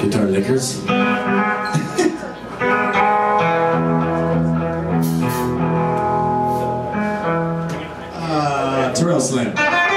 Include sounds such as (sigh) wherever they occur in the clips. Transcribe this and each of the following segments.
Guitar lickers. (laughs) uh, Terrell Slam.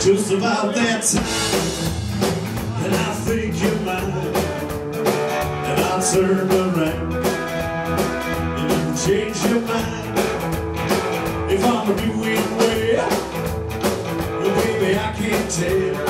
Just about that time. And I think you're mine And I turn around And you change your mind. If I'm doing well Well baby I can't tell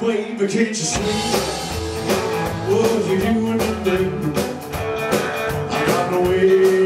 Baby can't you see? What you're doing today? I got no way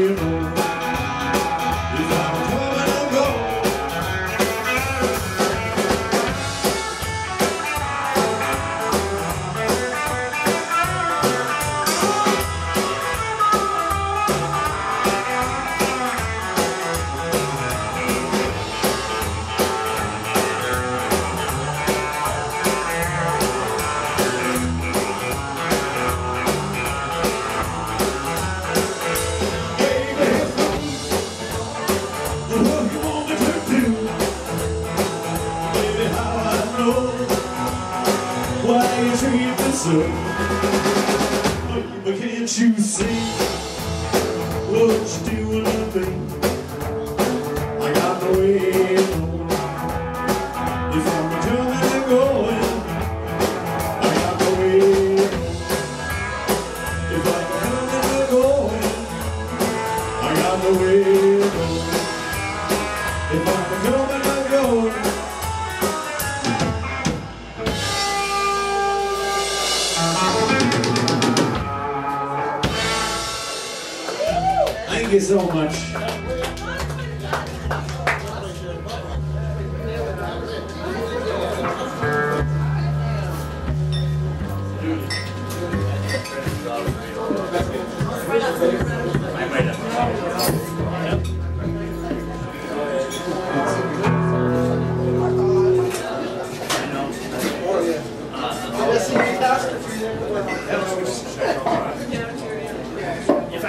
Thank you so much.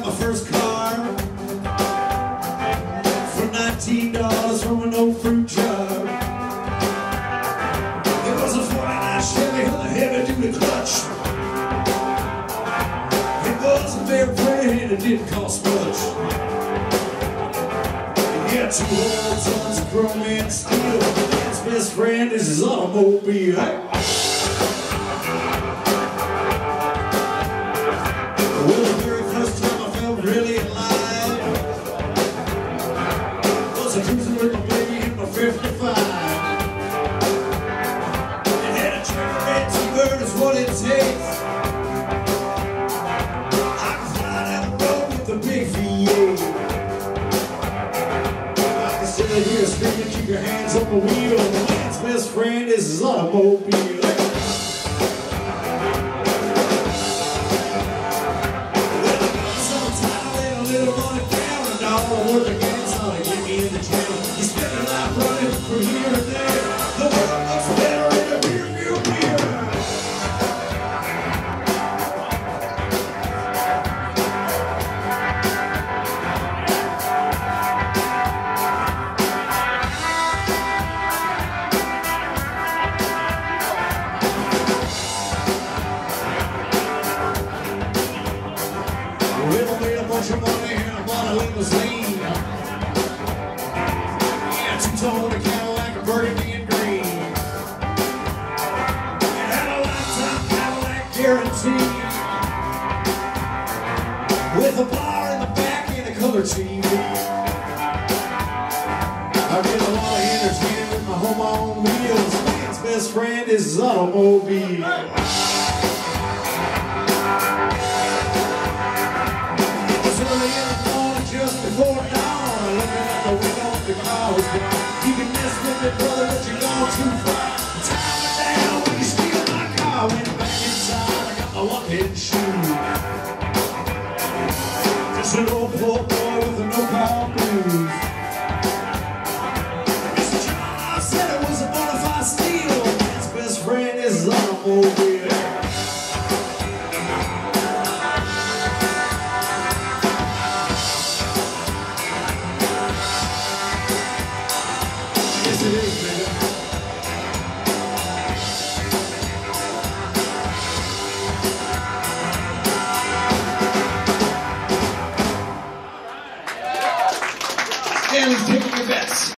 got my first car for $19 from an old fruit jar. It was a 49 Chevy with a heavy-duty clutch. It was a very pretty and it didn't cost much. Yeah, two old tons of chrome and steel. His best friend is his automobile. a wheel. The cat's best friend is his automobile. Working against all town. You spend your life running from here and there. guarantee. With a bar in the back and a color TV I get a lot of entertainment with my home on wheels Man's best friend is his automobile Slow poor boy with a no-count blues